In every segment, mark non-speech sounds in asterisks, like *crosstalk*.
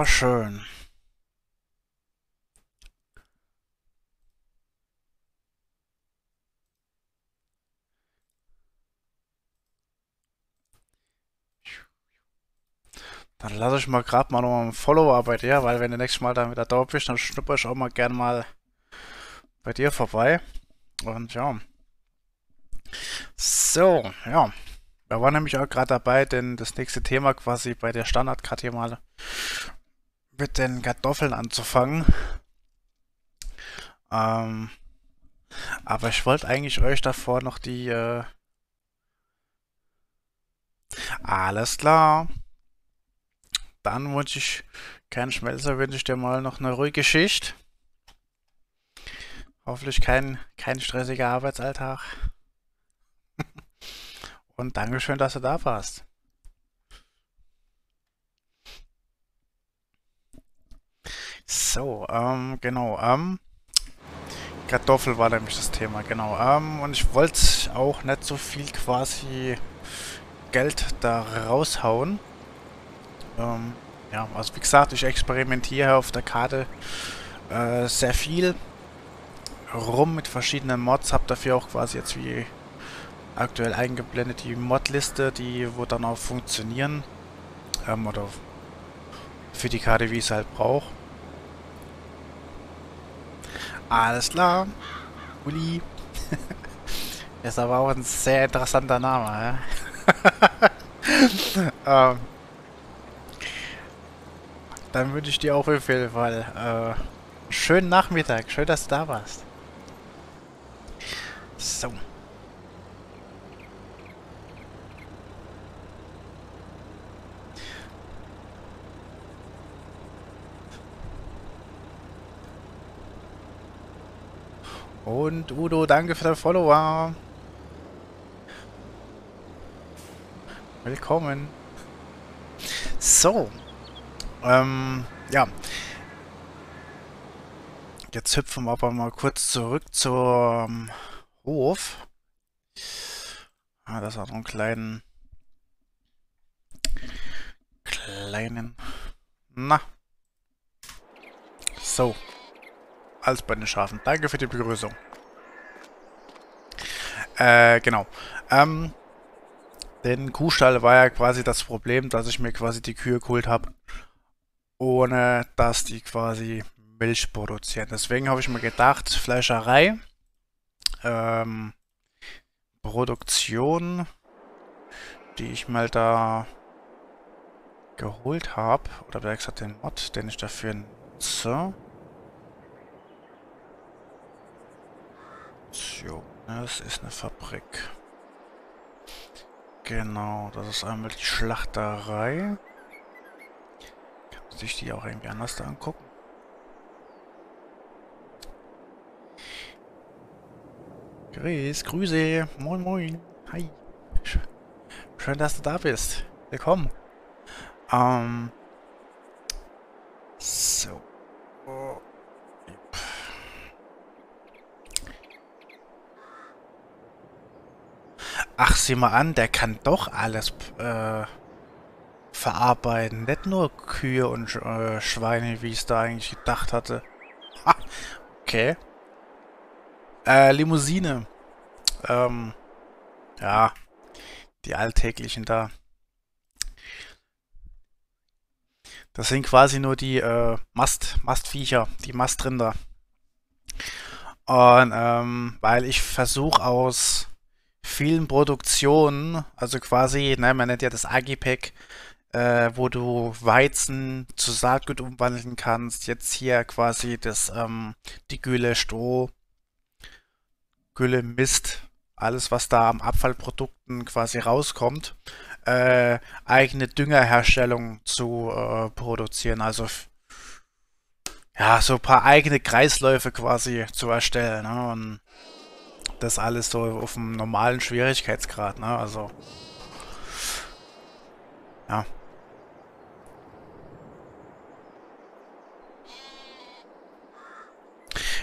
Mal schön. Dann lasse ich mal gerade mal noch einen Follower bei dir, weil wenn du nächstes Mal dann wieder da bist, dann schnupper ich auch mal gern mal bei dir vorbei. Und ja. So, ja. Wir waren nämlich auch gerade dabei, denn das nächste Thema quasi bei der Standardkarte hier mal mit den Kartoffeln anzufangen. Ähm, aber ich wollte eigentlich euch davor noch die... Äh Alles klar. Dann wünsche ich keinen Schmelzer, wünsche ich dir mal noch eine ruhige Schicht. Hoffentlich kein, kein stressiger Arbeitsalltag. *laughs* Und Dankeschön, dass du da warst. So, ähm, genau, ähm, Kartoffel war nämlich das Thema, genau. Ähm, und ich wollte auch nicht so viel quasi Geld da raushauen. Ähm, ja, also wie gesagt, ich experimentiere auf der Karte äh, sehr viel rum mit verschiedenen Mods. Habe dafür auch quasi jetzt wie aktuell eingeblendet die Modliste, die wo dann auch funktionieren. Ähm, oder für die Karte, wie ich es halt brauche. Alles klar. Uli. *laughs* ist aber auch ein sehr interessanter Name, ja? *laughs* ähm, dann wünsche ich dir auch auf jeden Fall äh, schönen Nachmittag. Schön, dass du da warst. So. Und Udo, danke für den Follower. Willkommen. So. Ähm, ja. Jetzt hüpfen wir aber mal kurz zurück zum Hof. Ah, das hat noch einen kleinen... Kleinen... Na. So. Als bei den Schafen. Danke für die Begrüßung. Äh, genau. Ähm, den Kuhstall war ja quasi das Problem, dass ich mir quasi die Kühe geholt habe ohne dass die quasi Milch produzieren. Deswegen habe ich mir gedacht, Fleischerei, ähm, Produktion, die ich mal da geholt habe, oder wer gesagt den Mod, den ich dafür nutze. So, das ist eine Fabrik. Genau, das ist einmal die Schlachterei sich die auch irgendwie anders da angucken. Grüß, Grüße, moin moin, hi. Schön, dass du da bist. Willkommen. Ähm. So. Ach, sieh mal an, der kann doch alles äh, verarbeiten. Nicht nur Kühe und äh, Schweine, wie ich es da eigentlich gedacht hatte. Ha, okay. Äh, Limousine. Ähm, ja. Die alltäglichen da. Das sind quasi nur die äh, Mast, Mastviecher, die Mastrinder. Und ähm, weil ich versuche aus vielen Produktionen, also quasi, ne, man nennt ja das Agipack, äh, wo du Weizen zu Saatgut umwandeln kannst. Jetzt hier quasi das, ähm, die Gülle, Stroh, Gülle, Mist, alles was da am Abfallprodukten quasi rauskommt, äh, eigene Düngerherstellung zu äh, produzieren. Also ja, so ein paar eigene Kreisläufe quasi zu erstellen. Ne? Und das alles so auf einem normalen Schwierigkeitsgrad. Ne? Also ja.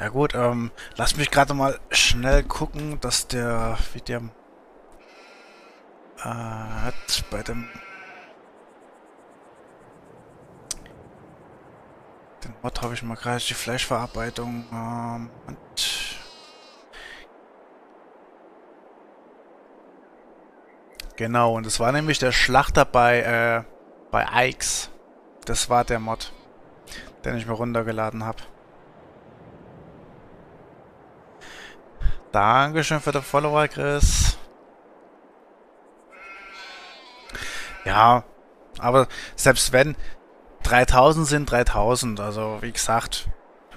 Ja gut, ähm, lass mich gerade mal schnell gucken, dass der, wie der, äh, hat bei dem, Den Mod habe ich mal gerade, die Fleischverarbeitung. Ähm, und genau, und das war nämlich der Schlachter bei, äh, bei Ikes. Das war der Mod, den ich mir runtergeladen habe. Dankeschön für den Follower, Chris. Ja, aber selbst wenn 3000 sind 3000, also wie gesagt,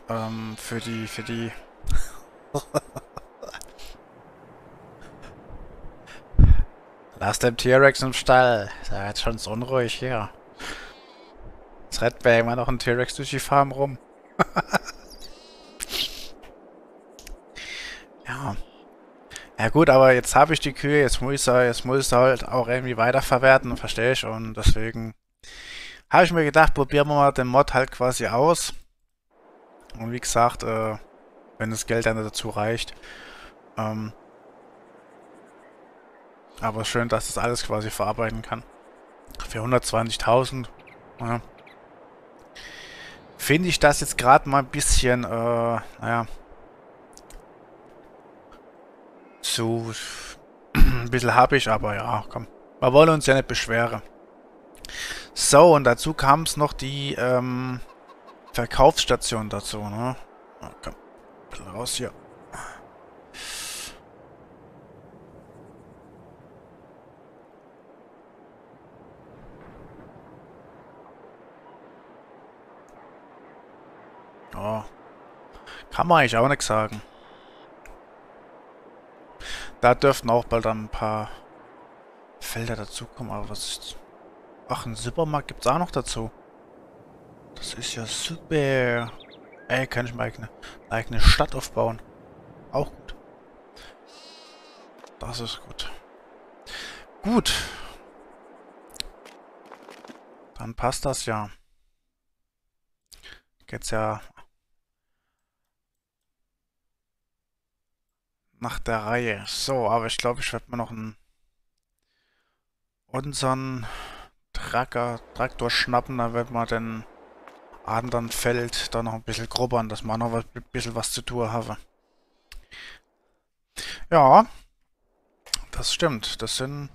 ähm, für die, für die... *laughs* Lass den T-Rex im Stall. Ist ja jetzt schon so unruhig hier. Jetzt rennt mir immer noch ein T-Rex durch die Farm rum. *laughs* ja. Ja gut, aber jetzt habe ich die Kühe, jetzt muss ich sie, jetzt muss ich sie halt auch irgendwie weiterverwerten, verstehe ich. Und deswegen habe ich mir gedacht, probieren wir mal den Mod halt quasi aus. Und wie gesagt, äh, wenn das Geld dann dazu reicht. Ähm, aber schön, dass das alles quasi verarbeiten kann. Für 120.000. Ja. Finde ich das jetzt gerade mal ein bisschen, äh, naja, so *clears throat* ein bisschen habe ich, aber ja, komm. Wir wollen uns ja nicht beschweren. So, und dazu kam es noch die ähm, Verkaufsstation dazu, ne? Oh, komm, raus hier. Oh. Kann man eigentlich auch nichts sagen. Da dürften auch bald ein paar Felder dazukommen, aber was ist... Ach, ein Supermarkt gibt es auch noch dazu. Das ist ja super. Ey, kann ich mal eigene, eigene Stadt aufbauen. Auch gut. Das ist gut. Gut. Dann passt das ja. Geht's ja nach der Reihe. So, aber ich glaube, ich werde mir noch einen unseren Tracker, Traktor schnappen, dann wird man den anderen Feld da noch ein bisschen grubbern, dass man noch ein bisschen was zu tun habe. Ja, das stimmt. Das sind,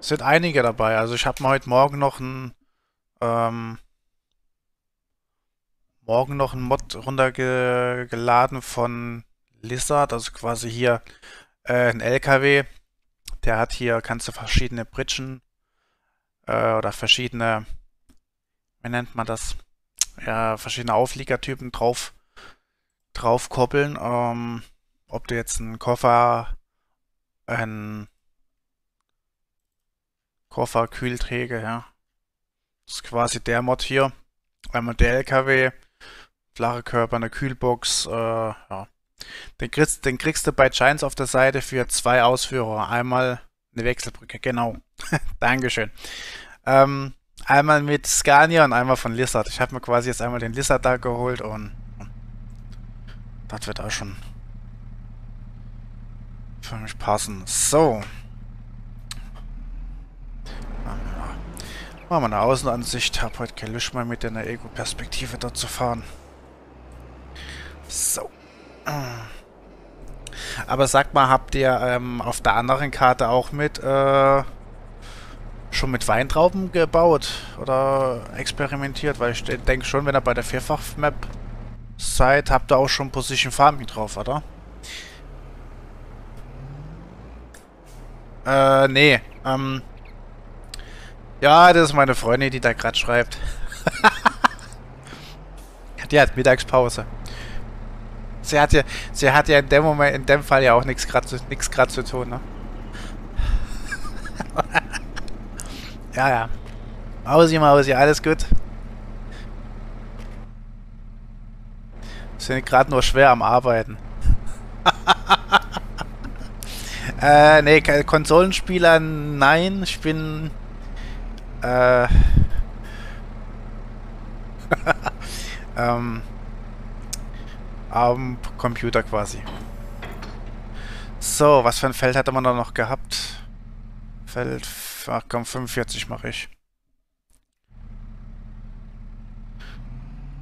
sind einige dabei. Also ich habe mir heute Morgen noch ein ähm, morgen noch ein Mod runtergeladen von Lizard, also quasi hier äh, ein LKW. Der hat hier, kannst du verschiedene Bridgen äh, oder verschiedene, wie nennt man das? Ja, verschiedene Aufliegertypen drauf, drauf koppeln. Ähm, ob du jetzt einen Koffer, einen Koffer, Kühlträger, ja. Das ist quasi der Mod hier. Einmal der LKW, flache Körper, eine Kühlbox, äh, ja. Den kriegst, den kriegst du bei Giants auf der Seite für zwei Ausführer. Einmal eine Wechselbrücke, genau. *laughs* Dankeschön. Ähm, einmal mit Scania und einmal von Lizard. Ich habe mir quasi jetzt einmal den Lizard da geholt und das wird auch schon für mich passen. So. Machen wir eine Außenansicht. Hab heute keine Lust mehr mit der Ego-Perspektive dort zu fahren. So. Aber sag mal, habt ihr ähm, auf der anderen Karte auch mit äh, schon mit Weintrauben gebaut oder experimentiert? Weil ich denke schon, wenn ihr bei der Vierfach-Map seid, habt ihr auch schon Position Farming drauf, oder? Äh, nee. Ähm. Ja, das ist meine Freundin, die da gerade schreibt. *laughs* die hat Mittagspause. Sie hat ja, sie hat ja in dem Moment, in dem Fall ja auch nichts gerade nichts gerade zu tun, ne? *laughs* ja, ja. Mausi, Mausi, alles gut. Sind gerade nur schwer am Arbeiten. *laughs* äh, nee, Konsolenspieler, nein. Ich bin, äh, *laughs* ähm, am Computer quasi. So, was für ein Feld hätte man da noch gehabt? Feld, ach komm, 45 mache ich.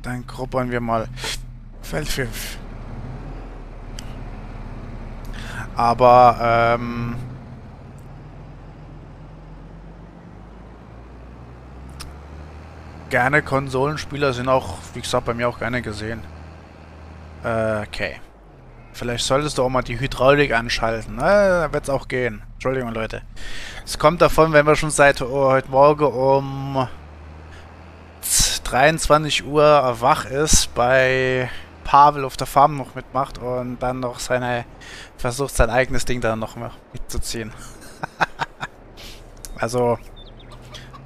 Dann gruppern wir mal Feld 5. Aber, ähm... Gerne Konsolenspieler sind auch, wie gesagt, bei mir auch gerne gesehen. Äh, okay. Vielleicht solltest du auch mal die Hydraulik anschalten. Na, da wird's auch gehen. Entschuldigung, Leute. Es kommt davon, wenn wir schon seit oh, heute Morgen um 23 Uhr wach ist, bei Pavel auf der Farm noch mitmacht und dann noch seine versucht sein eigenes Ding da noch mitzuziehen. *laughs* also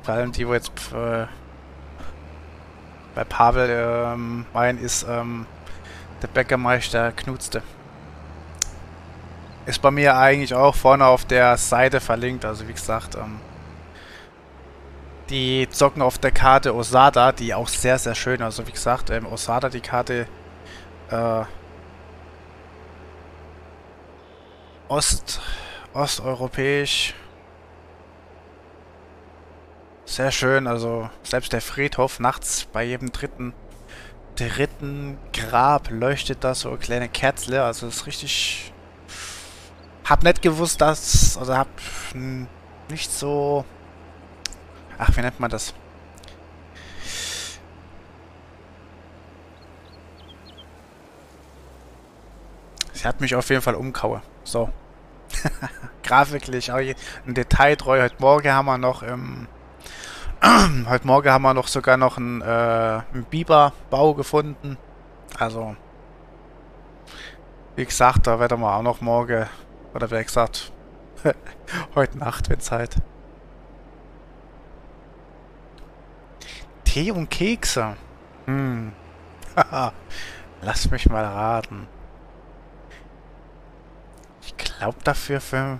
vor allem die, wo jetzt äh, bei Pavel ähm, mein ist ähm, der Bäckermeister Knutste. Ist bei mir eigentlich auch vorne auf der Seite verlinkt, also wie gesagt, ähm, die zocken auf der Karte Osada, die auch sehr, sehr schön, also wie gesagt, ähm, Osada, die Karte äh, Ost, osteuropäisch. Sehr schön, also selbst der Friedhof nachts bei jedem dritten dritten Grab leuchtet da so eine kleine Kerze, also ist richtig... Hab nicht gewusst, dass... Also hab nicht so... Ach, wie nennt man das? Sie hat mich auf jeden Fall umkaue. So. *laughs* Grafiklich, auch ein Detailtreu. Heute Morgen haben wir noch im... *clears throat* Heute Morgen haben wir noch sogar noch einen, äh, einen Biberbau gefunden. Also, wie gesagt, da werden wir auch noch morgen, oder wie gesagt, *laughs* heute Nacht, wenn Zeit. Tee und Kekse. Hm. *laughs* Lass mich mal raten glaube dafür für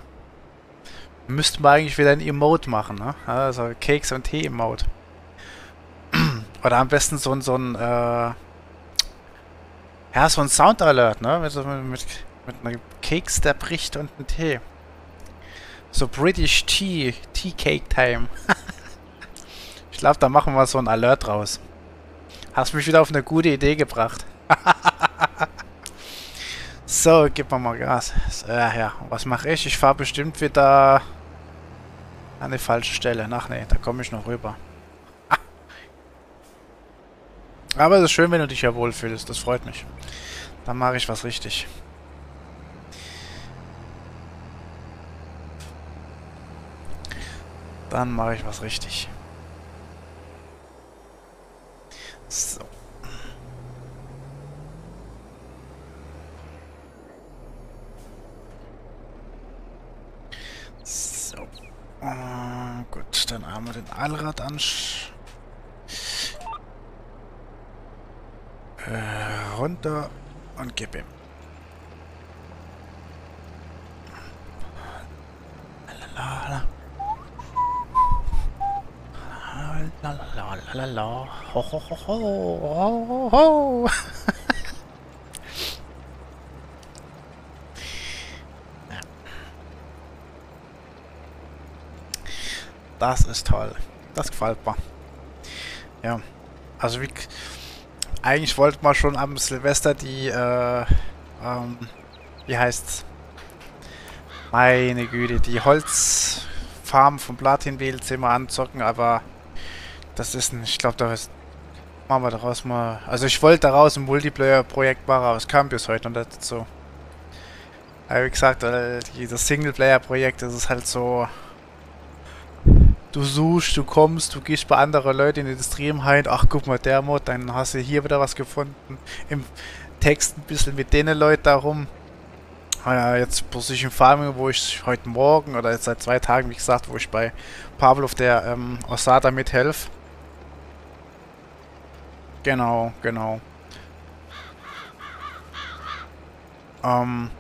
müssten wir eigentlich wieder ein Emote machen, ne? Also Keks und Tee Emote. *clears throat* Oder am besten so ein so ein äh, ja so ein Sound Alert, ne? Mit, mit, mit einem Keks, der bricht und einem Tee. So British Tea, Tea Cake Time. *laughs* ich glaube, da machen wir so ein Alert raus. Hast mich wieder auf eine gute Idee gebracht. *laughs* So, gib mal mal Gas. So, ja, ja. Was mache ich? Ich fahre bestimmt wieder an die falsche Stelle. Ach nee, da komme ich noch rüber. Ah. Aber es ist schön, wenn du dich ja wohlfühlst. Das freut mich. Dann mache ich was richtig. Dann mache ich was richtig. So. Uh, gut, dann haben wir den Allrad an. Äh, runter und gib ihm. Lalalala. Ho, ho, ho, ho, ho, ho. Das ist toll. Das gefällt mir. Ja. Also wie... Eigentlich wollte man schon am Silvester die, äh, ähm, wie heißt's? Meine Güte, die Holzfarm vom Platin WLC mal anzocken, aber das ist ein, ich glaube, da ist, machen wir daraus mal, also ich wollte daraus ein Multiplayer-Projekt machen, aber es kam bis heute noch dazu. Aber wie gesagt, äh, das Singleplayer-Projekt, das ist halt so, du suchst, du kommst, du gehst bei anderen Leuten in den Stream rein, ach guck mal, der Mod, dann hast du hier wieder was gefunden. Im Text ein bisschen mit denen Leuten darum. Ja, jetzt Position Farming, wo ich heute Morgen oder jetzt seit zwei Tagen, wie gesagt, wo ich bei Pavlo auf der ähm, Osada mithelfe. Genau, genau. Ähm.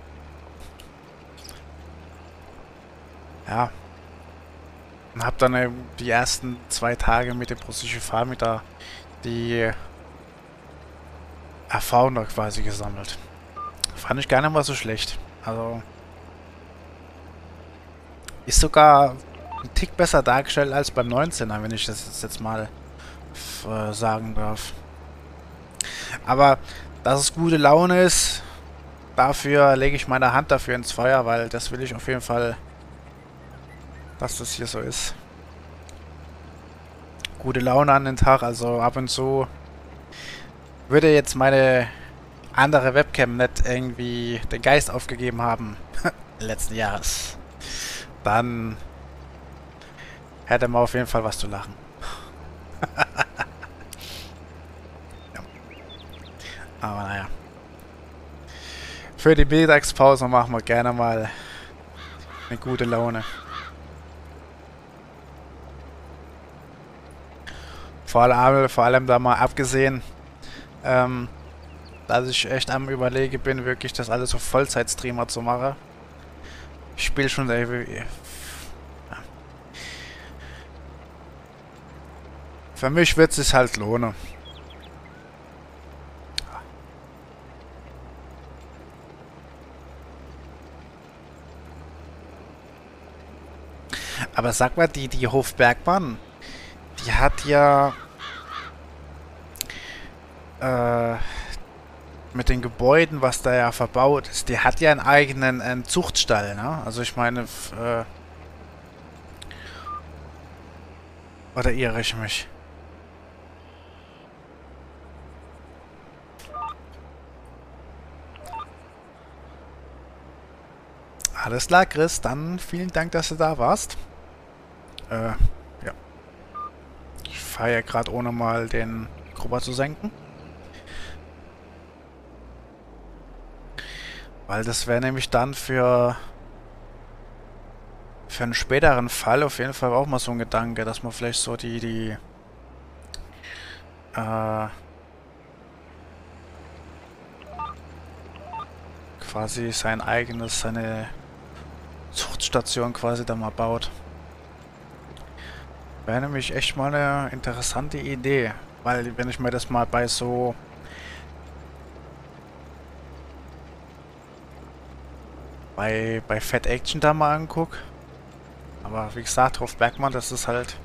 Ja, und habe dann eben die ersten zwei Tage mit dem Farm da die Erfahrung noch quasi gesammelt. Fand ich gar nicht mal so schlecht. Also ist sogar ein Tick besser dargestellt als beim 19er, wenn ich das jetzt mal äh, sagen darf. Aber dass es gute Laune ist, dafür lege ich meine Hand dafür ins Feuer, weil das will ich auf jeden Fall, dass das hier so ist. Gute Laune an den Tag, also ab und zu würde jetzt meine andere Webcam nicht irgendwie den Geist aufgegeben haben, *laughs* letzten Jahres, dann hätte man auf jeden Fall was zu lachen. ja. *laughs* Aber naja. Für die Mittagspause machen wir gerne mal eine gute Laune. Vor allem, vor allem da mal abgesehen, ähm, dass ich echt am überlege bin, wirklich das alles auf Vollzeitstreamer zu machen. Ich spiele schon äh, Für mich wird es sich halt lohnen. Aber sag mal, die, die Hofbergbahn, die hat ja äh, mit den Gebäuden, was da ja verbaut ist, die hat ja einen eigenen einen Zuchtstall, ne? Also ich meine, äh, oder irre ich mich? Alles klar, Chris. Dann vielen Dank, dass du da warst. Äh, ja. Ich fahre ja gerade ohne mal den Grubber zu senken. Weil das wäre nämlich dann für für einen späteren Fall auf jeden Fall auch mal so ein Gedanke, dass man vielleicht so die die äh, quasi sein eigenes, seine Zuchtstation quasi da mal baut. Wäre nämlich echt mal eine interessante Idee. Weil wenn ich mir das mal bei so bei, bei Fat Action da mal angucke. Aber wie gesagt, Hof Bergmann, das ist halt,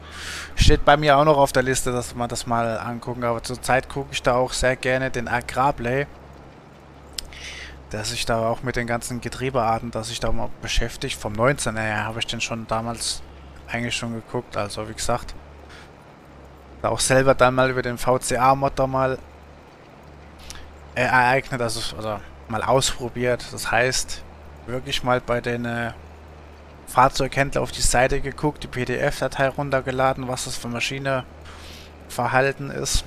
steht bei mir auch noch auf der Liste, dass man das mal angucken. Aber zurzeit gucke ich da auch sehr gerne den Agrarplay der sich da auch mit den ganzen Getriebearten, dass sich da mal beschäftigt. Vom 19 her habe ich den schon damals eigentlich schon geguckt. Also wie gesagt, da auch selber dann mal über den VCA-Mod da mal ereignet, also oder mal ausprobiert. Das heißt, wirklich mal bei den äh, Fahrzeughändler auf die Seite geguckt, die PDF-Datei runtergeladen, was das für Maschine Verhalten ist.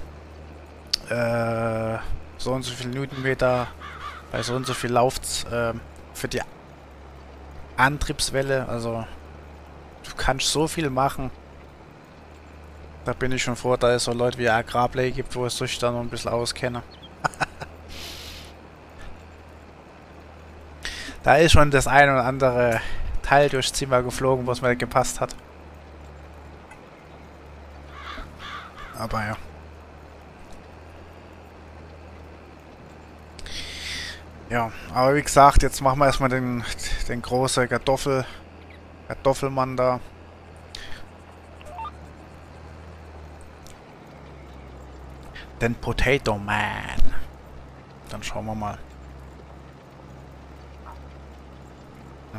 Äh, so und so viele Newtonmeter bei so und so viel Lauf äh, für die Antriebswelle. Also du kannst so viel machen. Da bin ich schon froh, dass es so Leute wie Agrarplay gibt, wo es sich da noch ein bisschen auskenne. Da ist schon das ein oder andere Teil durchs Zimmer geflogen, was mir gepasst hat. Aber ja. Ja, aber wie gesagt, jetzt machen wir erstmal den, den großen Kartoffel, Kartoffelmann da. Den Potato Man. Dann schauen wir mal.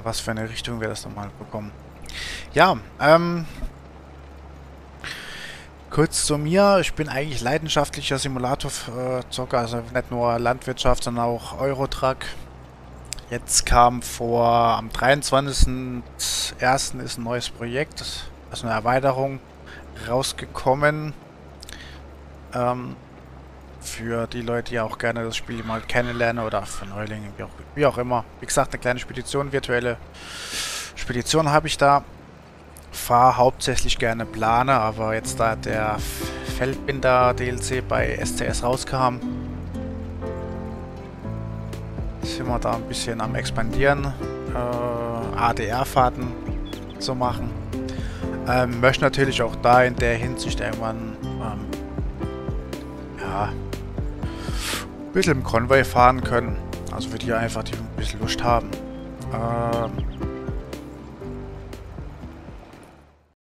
Was für eine Richtung wir das nochmal bekommen. Ja, ähm, Kurz zu mir, ich bin eigentlich leidenschaftlicher Simulator-Zocker, also nicht nur Landwirtschaft, sondern auch Eurotruck. Jetzt kam vor, am 23.01. ist ein neues Projekt, also eine Erweiterung rausgekommen. Ähm, für die Leute, die auch gerne das Spiel mal kennenlernen oder für Neulinge, wie auch, wie auch immer. Wie gesagt, eine kleine Spedition, virtuelle Spedition habe ich da fahre hauptsächlich gerne Plane, aber jetzt da der Feldbinder DLC bei SCS rauskam, sind wir da ein bisschen am expandieren, äh, ADR-Fahrten zu machen. Ähm, möchte natürlich auch da in der Hinsicht irgendwann ähm, ja, bisschen im Konvoi fahren können. Also für die einfach, die ein bisschen Lust haben. Ähm,